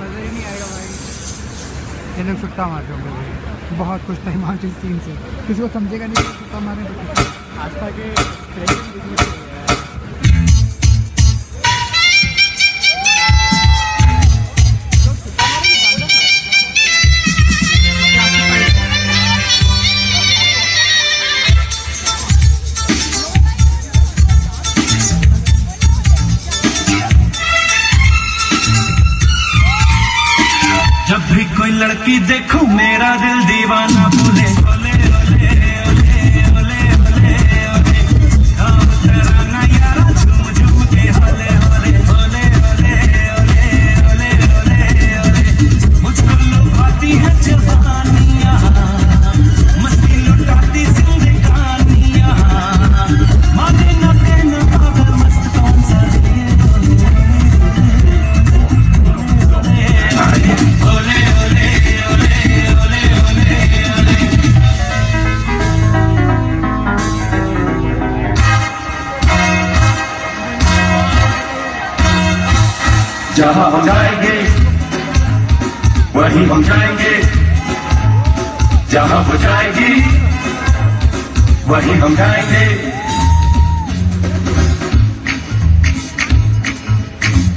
मज़ा ही नहीं आएगा भाई ये लोग छुट्टा मारते होंगे बहुत कुछ टाइम आज इस से। किसी को समझेगा नहीं छुट्टा मारे आस्था के। लड़की देखो मेरा दिल दीवाना बोले। जहाँ हम जाएँगे, वहीं हम जाएँगे। जहाँ वो जाएगी, वहीं हम जाएँगे।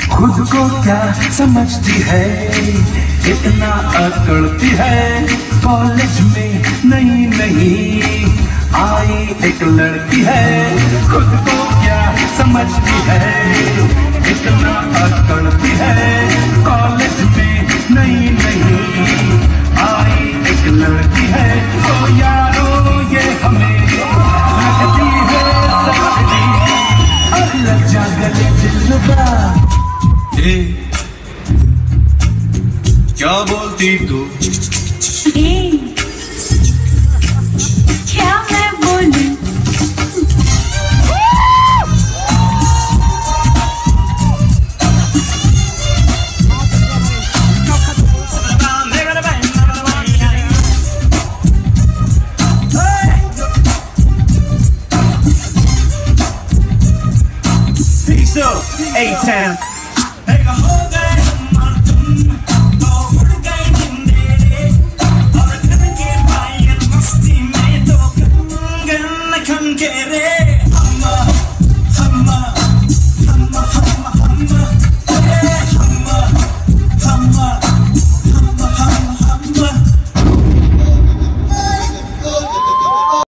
खुद को क्या समझती है? इतना अकड़ती है? कॉलेज में नहीं नहीं आई एक लड़की है। खुद को क्या समझती है? इतना अकड़ती है कॉलेज में नहीं नहीं आई एक लड़की है ओ यारो ये हमें लगती है सारी अगला जागले क्या बोलती तू? A-Town.